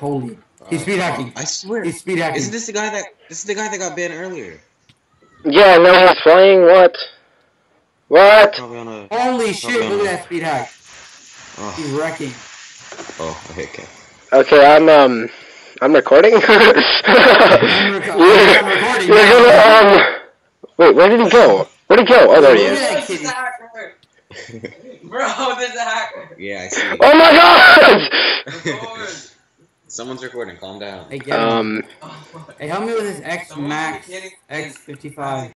Holy. He's speed hacking. I swear. He's speed hacking. Isn't this the guy that? This is the guy that got banned earlier. Yeah, no, he's flying. What? What? A. Holy shit, look at that speed hack. Oh, He's wrecking. oh okay, okay. Okay, I'm um, I'm recording. I'm, reco- You're- I'm recording. You're gonna um. Wait, where did he go? Where'd he go? Oh, there he is. at that This is kitty. a hacker. Bro, this is a hacker. Yeah, I see. Oh my god! Record. Someone's recording. Calm down. Hey, get um, hey, help me with this X Max. X55.